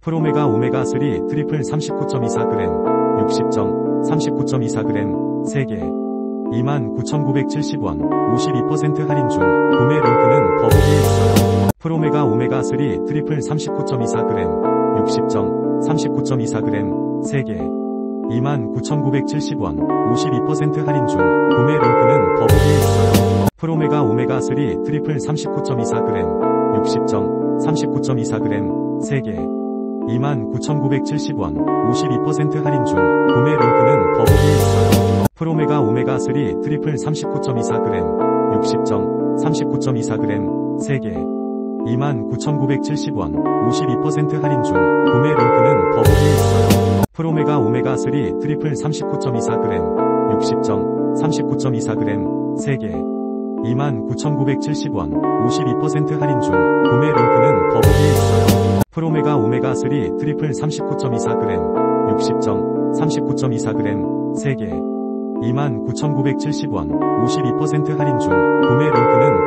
프로메가 오메가 3 트리플 39.24g 60정 39.24g 3개 29,970원 52% 할인 중 구매 링크는 더보기에 있어요. 프로메가 오메가 3 트리플 39.24g 60정 39.24g 3개 29,970원 52% 할인 중 구매 링크는 더보기에 있어요. 프로메가 오메가 3 트리플 39.24g 60정 39.24g 3개 29,970원 52% 할인 중 구매 링크는 더보기에 있어요. 프로메가 오메가 3 트리플 39.24g 60정 39.24g 3개 29,970원 52% 할인 중 구매 링크는 더보기에 있어요. 프로메가 오메가 3 트리플 39.24g 60정 39.24g 3개 29,970원 52% 할인 중 구매 링크는 더보기에 있어요. 프로메가 오메가 3 트리플 39.24g 60정 39.24g 3개. 29,970원 52% 할인 중 구매 링크는